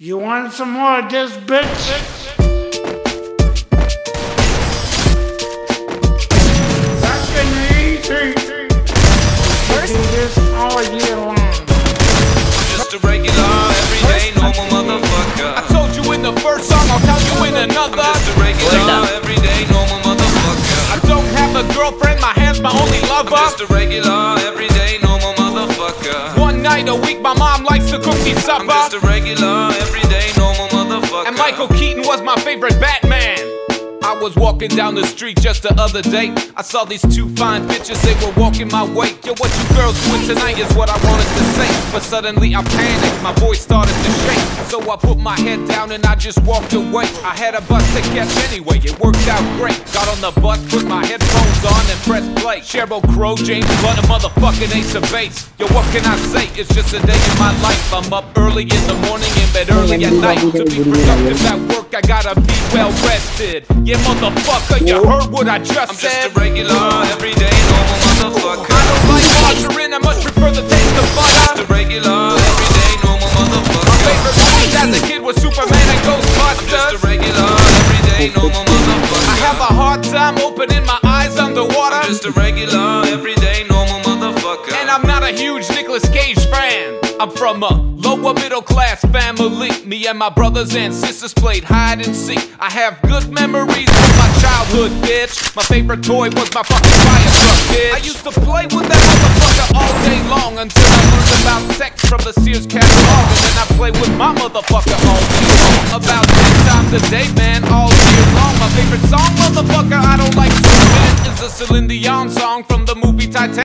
You want some more of this, bitch? Back in the easy. We do this all year long. Just a regular, everyday, normal motherfucker. I told you in the first song, I'll tell you in another. Just a regular, everyday, normal motherfucker. I don't have a girlfriend, my hand's my only lover. I'm Just a regular, everyday, normal motherfucker. One night a week, my mom likes to cook me supper. I'm just a regular, everyday, normal motherfucker. And Michael Keaton was my favorite Batman. Was walking down the street just the other day. I saw these two fine bitches, they were walking my way. Yo, what you girls doing tonight is what I wanted to say. But suddenly I panicked, my voice started to shake. So I put my head down and I just walked away. I had a bus to catch anyway, it worked out great. Got on the bus, put my headphones on and pressed play. Sheryl Crow, James Blunt, a motherfucking ace of base. Yo, what can I say? It's just a day in my life. I'm up early in the morning, in bed early at night. To be productive at work, I gotta be well rested. Yeah, motherfucker, you heard what I just I'm said. just a regular, everyday, normal motherfucker. I don't like margarine, I much prefer the taste of butter. Just a regular, everyday, normal motherfucker. My favorite movies as a kid was Superman and I'm just a regular, everyday, normal motherfucker. I have a hard time opening my eyes underwater. Just a regular, everyday, normal motherfucker. And I'm not a huge Nicolas Cage fan. I'm from a lower middle class family. Me and my brothers and sisters played hide and seek. I have good memories from my childhood, bitch. My favorite toy was my fucking fire truck, bitch. I used to play with that motherfucker all day long until I learned about sex from the Sears catalog. And then I play with my motherfucker all day long. About 10 times a day, man, all year long. My favorite song, motherfucker, I don't like to admit, is a Celine Dion song from the movie Titanic.